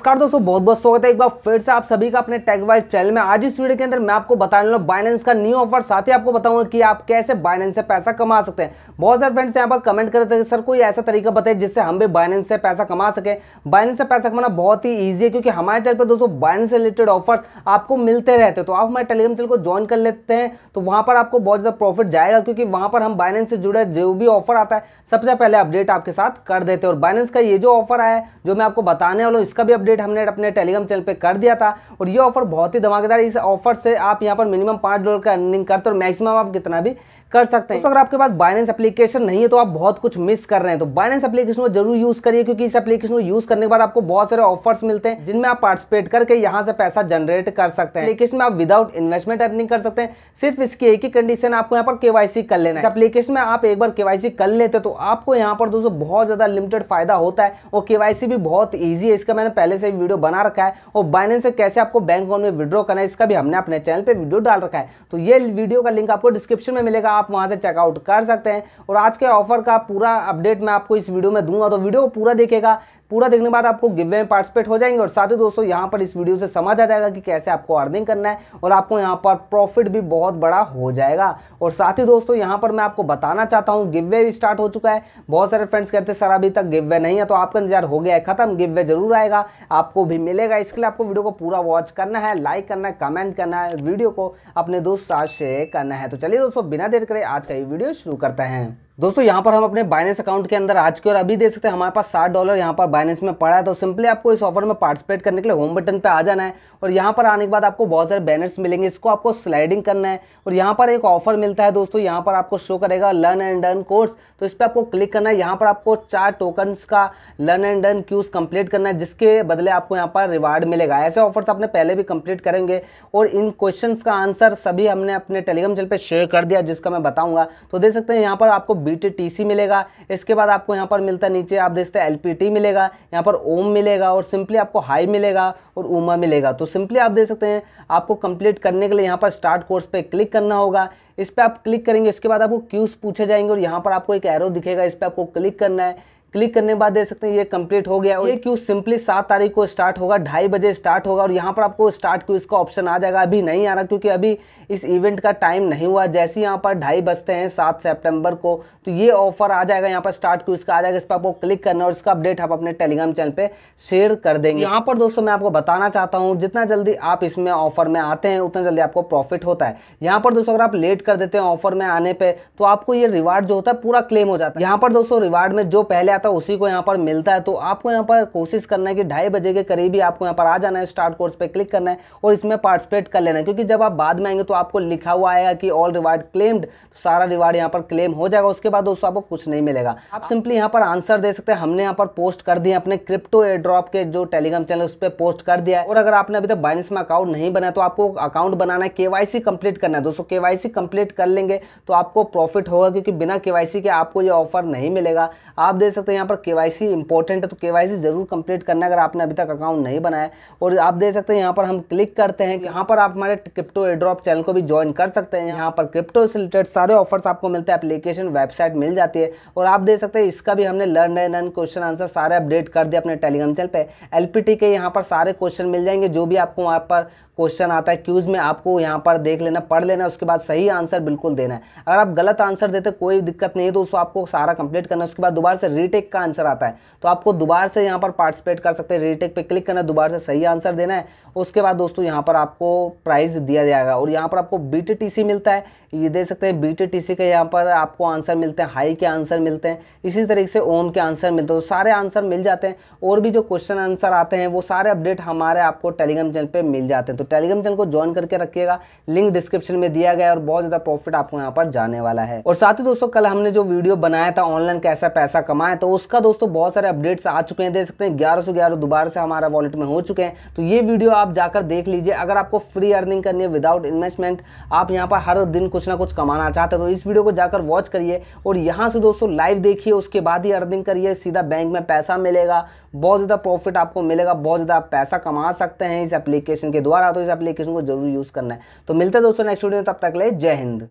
नमस्कार दोस्तों, बहुत बहुत स्वागत है एक बार फिर से आप सभी का अपने टेक वाइज चैनल में। आज इस वीडियो के अंदर मैं आपको बताने वाला बाइनेंस का न्यू ऑफ़र साथ ही आपको बताऊँगा कि आप कैसे बाइनेंस से पैसा कमा सकते हैं। बहुत सारे फ्रेंड्स यहाँ पर कमेंट करते हैं सर, कोई ऐसा तरीका बताए जिससे हम भी बाइनेंस से पैसा कमा सके? बाइनेंस से पैसा कमाना बहुत ही ईजी है, क्योंकि हमारे चैनल पर दोस्तों बाइनेंस से रिलेटेड ऑफर्स आपको मिलते रहते हैं। तो आप हमारे टेलीग्राम चैनल को ज्वाइन कर लेते हैं तो वहाँ पर आपको बहुत ज़्यादा प्रॉफिट जाएगा, क्योंकि वहाँ पर हम बाइनेंस से जुड़े जो भी ऑफ़र आता है, सबसे पहले अपडेट आपके साथ कर देते हैं। और बाइनेंस का ये जो ऑफ़र आया है, जो मैं आपको बताने वाला हूँ, इसका भी हमने अपने टेलीग्राम चैनल पे कर दिया था और ये ऑफ़र बहुत ही धमाकेदार इस ऑफ़र से आप यहाँ पर मिनिमम पाँच डॉलर का अर्निंग करते और मैक्सिमम आप कितना भी कर सकते हैं। तो अगर आपके पास बाइनेंस एप्लीकेशन नहीं है तो आप बहुत कुछ मिस कर रहे हैं। तो बाइनेंस एप्लीकेशन को ज़रूर यूज़ करिए क्योंकि इस एप्लीकेशन को यूज़ करने के बाद आपको बहुत सारे ऑफर्स मिलते हैं, जिनमें आप पार्टिसिपेट करके यहाँ से पैसा जनरेट कर सकते हैं। एप्लीकेशन में आप विदाउट इन्वेस्टमेंट अर्निंग कर सकते हैं। सिर्फ़ इसकी एक ही कंडीशन आपको यहाँ पर केवाईसी कर लेना है। एप्लीकेशन में आप एक बार केवाईसी कर लेते तो आपको यहाँ पर दोस्तों बहुत ज़्यादा लिमिटेड फ़ायदा होता है और केवाईसी भी बहुत ईजी है। इसका मैंने पहले से वीडियो बना रखा है और बाइनेंस से कैसे आपको बैंक अकाउंट में विड्रॉ करना है, इसका भी हमने अपने चैनल पर वीडियो डाल रखा है। तो ये वीडियो का लिंक आपको डिस्क्रिप्शन में मिलेगा, आप वहाँ से चेकआउट कर सकते हैं। और आज के ऑफ़र का पूरा अपडेट मैं आपको इस वीडियो में दूँगा तो वीडियो पूरा देखेगा पूरा देखने के बाद आपको गिवे में पार्टिसिपेट हो जाएँगे और साथ ही दोस्तों, यहाँ पर इस वीडियो से समझ आ जाएगा कि कैसे आपको अर्निंग करना है और आपको यहाँ पर प्रॉफिट भी बहुत बड़ा हो जाएगा। और साथ ही दोस्तों, यहाँ पर मैं आपको बताना चाहता हूँ, गिवे भी स्टार्ट हो चुका है। बहुत सारे फ्रेंड्स कहते हैं, सर, अभी तक गिवे नहीं है तो आपका इंतज़ार हो गया है, खत्म, गिवे ज़रूर आएगा, आपको भी मिलेगा। इसके लिए आपको वीडियो को पूरा वॉच करना है लाइक करना है कमेंट करना है, वीडियो को अपने दोस्त साथ शेयर करना है। तो चलिए दोस्तों, बिना देर करे आज का ये वीडियो शुरू करते हैं। दोस्तों, यहाँ पर हम अपने बाइनेंस अकाउंट के अंदर आज के और अभी देख सकते हैं, हमारे पास साठ डॉलर यहाँ पर बाइनेंस में पड़ा है। तो सिंपली आपको इस ऑफ़र में पार्टिसिपेट करने के लिए होम बटन पे आ जाना है और यहाँ पर आने के बाद आपको बहुत सारे बैनर्स मिलेंगे, इसको आपको स्लाइडिंग करना है और यहाँ पर एक ऑफ़र मिलता है दोस्तों, यहाँ पर आपको शो करेगा लर्न एंड डन कोर्स तो इस पर आपको क्लिक करना है, यहाँ पर आपको चार टोकन्स का learn and done quiz complete करना है, जिसके बदले आपको यहाँ पर रिवार्ड मिलेगा। ऐसे ऑफर्स आपने पहले भी कंप्लीट करेंगे और इन क्वेश्चन का आंसर सभी हमने अपने टेलीग्राम चैनल पर शेयर कर दिया, जिसका मैं बताऊँगा। तो देख सकते हैं, यहाँ पर आपको बी मिलेगा। इसके बाद आपको यहाँ पर मिलता नीचे, आप देखते हैं एल मिलेगा, यहाँ पर ओम मिलेगा और सिंपली आपको हाई मिलेगा और उमा मिलेगा। तो सिंपली आप देख सकते हैं, आपको कंप्लीट करने के लिए यहाँ पर स्टार्ट कोर्स पे क्लिक करना होगा। इस पर आप क्लिक करेंगे, इसके बाद आपको क्यूज पूछे जाएँगे और यहाँ पर आपको एक एरो दिखेगा। इस पर आपको क्लिक करना है। क्लिक करने बाद देख सकते हैं ये कंप्लीट हो गया। और ये क्यू सिंपली सात तारीख को स्टार्ट होगा, ढाई बजे स्टार्ट होगा और यहाँ पर आपको स्टार्ट क्यू इसका ऑप्शन आ जाएगा। अभी नहीं आ रहा क्योंकि अभी इस इवेंट का टाइम नहीं हुआ। जैसे यहाँ पर ढाई बजते हैं सात सेप्टेम्बर को तो ये ऑफ़र आ जाएगा। यहाँ पर स्टार्ट क्यू इसका आ जाएगा। इस पर आपको क्लिक करना और इसका अपडेट आप अपने टेलीग्राम चैनल पर शेयर कर देंगे। यहाँ पर दोस्तों मैं आपको बताना चाहता हूँ, जितना जल्दी आप इसमें ऑफ़र में आते हैं, उतना जल्दी आपको प्रॉफिट होता है। यहाँ पर दोस्तों अगर आप लेट कर देते हैं ऑफ़र में आने पर तो आपको ये रिवार्ड जो होता है पूरा क्लेम हो जाता है। यहाँ पर दोस्तों रिवार्ड में जो पहले है, उसी को यहाँ पर मिलता है। तो आपको यहाँ पर कोशिश करना है कि ढाई बजे के करीब ही आपको यहाँ पर आ जाना है स्टार्ट कोर्स पे क्लिक करना है और इसमें पार्टिसिपेट कर लेना है। क्योंकि जब आप बाद में आएँगे तो आपको लिखा हुआ आएगा कि ऑल रिवार्ड क्लेम्ड तो सारा रिवार्ड यहाँ पर क्लेम हो जाएगा। उसके बाद दोस्तों आपको कुछ नहीं मिलेगा। आप सिंपली यहाँ पर आंसर दे सकते हैं। हमने यहाँ पर पोस्ट कर दिया, अपने क्रिप्टो एयर ड्रॉप के जो टेलीग्राम चैनल उस पर पोस्ट कर दिया है। और अगर आपने अभी तक बाइनेंस में अकाउंट नहीं बनाया तो आपको अकाउंट बनाना है केवाईसी कंप्लीट करना है। दोस्तों केवाईसी कंप्लीट कर लेंगे तो आपको प्रॉफिट होगा, क्योंकि बिना केवाईसी के आपको ये ऑफ़र नहीं मिलेगा। आप देख सकते हैं यहाँ पर केवाईसी इंपॉर्टेंट है तो केवाईसी ज़रूर कंप्लीट करना अगर आपने अभी तक अकाउंट नहीं बनाया और आप देख सकते हैं यहाँ पर हम क्लिक करते हैं। यहाँ पर आप हमारे क्रिप्टो एड्रॉप चैनल को भी ज्वाइन कर सकते हैं। यहाँ पर क्रिप्टो से रिलेटेड सारे ऑफर्स आपको मिलते हैं एप्लीकेशन वेबसाइट मिल जाती है। और आप देख सकते हैं इसका भी हमने लर्न एंड क्वेश्चन आंसर सारे अपडेट कर दिए अपने टेलीग्राम चैनल पे। एलपीटी के यहाँ पर सारे क्वेश्चन मिल जाएँगे, जो भी आपको वहाँ पर क्वेश्चन आता है क्यूज में आपको यहाँ पर देख लेना, पढ़ लेना, उसके बाद सही आंसर बिल्कुल देना है। अगर आप गलत आंसर देते, कोई दिक्कत नहीं है तो उसको आपको सारा कंप्लीट करना उसके बाद दोबारा से रीटेक का आंसर आता है। तो आपको दोबारा से यहाँ पर पार्टिसिपेट कर सकते हैं। रीटेक पे क्लिक करना दोबारा से सही आंसर देना है। उसके बाद दोस्तों यहाँ पर आपको प्राइज दिया जाएगा और यहाँ पर आपको बी मिलता है। ये दे सकते हैं बी के यहाँ पर आपको आंसर मिलते हैं हाई के आंसर मिलते हैं। इसी तरीके से ओम के आंसर मिलते हैं। तो सारे आंसर मिल जाते हैं और भी जो क्वेश्चन आंसर आते हैं, वो सारे अपडेट हमारे आपको टेलीग्राम चैनल पर मिल जाते हैं। तो टेलीग्राम चैनल को ज्वाइन करके रखिएगा। लिंक डिस्क्रिप्शन में दिया गया और बहुत ज़्यादा प्रॉफिट आपको यहाँ पर जाने वाला है। और साथ ही दोस्तों, कल हमने जो वीडियो बनाया था ऑनलाइन कैसा पैसा कमाए तो उसका दोस्तों बहुत सारे अपडेट्स आ चुके हैं, देख सकते हैं, ग्यारह सौ ग्यारह दोबारा से हमारा वॉलेट में हो चुके हैं। तो ये वीडियो आप जाकर देख लीजिए। अगर आपको फ्री अर्निंग करनी है विदाउट इन्वेस्टमेंट आप यहाँ पर हर दिन कुछ ना कुछ कमाना चाहते हैं तो इस वीडियो को जाकर वॉच करिए और यहाँ से दोस्तों लाइव देखिए, उसके बाद ही अर्निंग करिए, सीधा बैंक में पैसा मिलेगा, बहुत ज़्यादा प्रॉफिट आपको मिलेगा, बहुत ज़्यादा पैसा कमा सकते हैं इस एप्लीकेशन के द्वारा तो इस एप्लीकेशन को ज़रूर यूज़ करना है। तो मिलते हैं दोस्तों नेक्स्ट वीडियो में, तब तक ले जय हिंद।